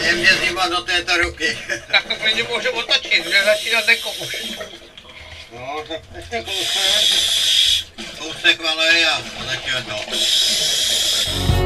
Je mě zima do této ruky. Tak to klidně můžu otočit, že začínat ten kokuš. No, tak ještě kousek. Kousek, ale já začínám to.